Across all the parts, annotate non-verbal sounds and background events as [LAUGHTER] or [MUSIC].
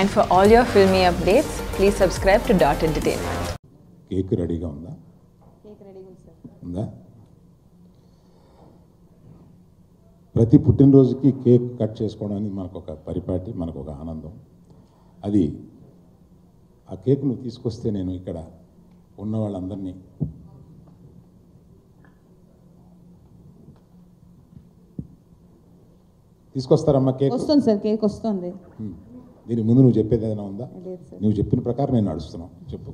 And for all your filmy updates, please subscribe to Dot Entertainment. Cake రెడీగా ఉందా ఉందా ప్రతి పుట్టినరోజుకి కేక్ కట్ చేసుకోవడానికి మనకు ఒక పరిపాటి మనకు ఒక ఆనందం. అది ఆ కేక్ నువ్వు తీసుకొస్తే నేను ఇక్కడ ఉన్న వాళ్ళందరినీ తీసుకొస్తారమ్మా కేక్? వస్తుంది సార్ కేక్ వస్తుంది. దీనికి ముందు నువ్వు చెప్పేది ఏదైనా ఉందా? నువ్వు చెప్పిన ప్రకారం నేను నడుస్తున్నాను. చెప్పు.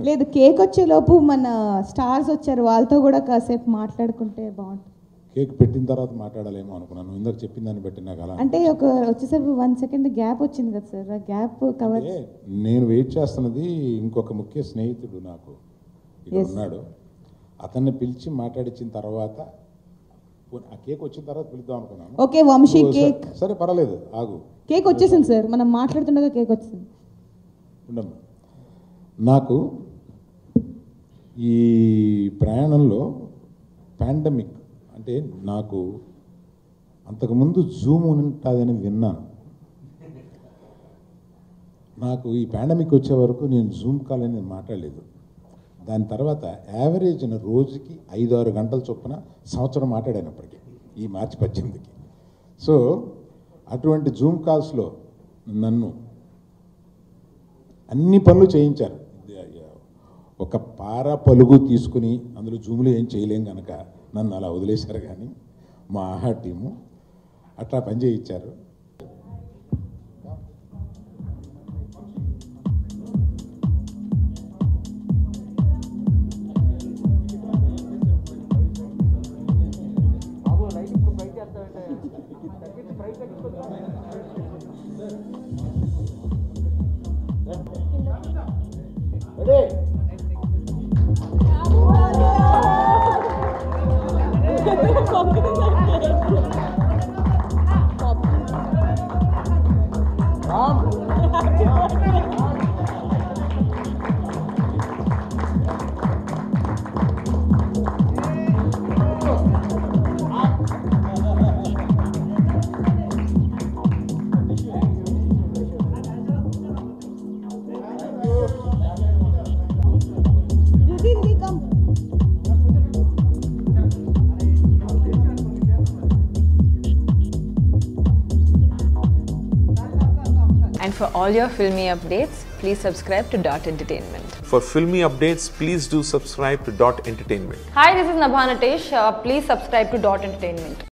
లేదు కేక్ వచ్చే లోపు మన స్టార్స్ వచ్చారు వాళ్ళతో కూడా కాసేపు మాట్లాడుకుంటే బాగుంటుంది. కేక్ పెట్టిన తర్వాత మాట్లాడాలేమో అనుకున్నాను. ఇందాక చెప్పిన దాన్ని బట్టి నాకు అలా అంటే ఒక వచ్చేసరికి వన్ సెకండ్ గ్యాప్ వచ్చింది కదా సార్. ఆ గ్యాప్ కవర్ నేను వెయిట్ చేస్తున్నది ఇంకొక ముఖ్య స్నేహితుడు నాకు. ఇక్కడ. ఉన్నాడు. అతన్ని పిలిచి మాట్లాడించిన తర్వాత ఆ కేక్ వచ్చిన తర్వాత పిలుద్దాం అనుకున్నాను. Okay Vamsi cake. సరే పర్వాలేదు ఆగు. కేక్ వచ్చేసింది సార్ మనం మాట్లాడుతుండగా కేక్ వచ్చింది ఉండమ్మా. నాకు ఈ ప్రయాణంలో పాండమిక్ అంటే నాకు అంతకుముందు జూమ్ ఉంటుందని విన్నాను. నాకు ఈ పాండమిక్ వచ్చే వరకు నేను జూమ్ కాల్ అనేది మాట్లాడలేదు. దాని తర్వాత యావరేజ్ రోజుకి ఐదు ఆరు గంటల చొప్పున సంవత్సరం మాట్లాడానప్పటికీ ఈ మార్చి పద్దెనిమిదికి. సో అటువంటి జూమ్ కాల్స్లో నన్ను అన్ని పనులు చేయించారు. ఒక పార పలుగు తీసుకుని అందులో జూములు ఏం చేయలేం కనుక నన్ను అలా వదిలేశారు కానీ మా ఆహా టీము అట్లా పని చేయించారు. Ready? [LAUGHS] And for all your filmy updates, please subscribe to Dot Entertainment. For filmy updates, please do subscribe to Dot Entertainment. Hi, this is Nabha Natesh. Uh, please subscribe to Dot Entertainment.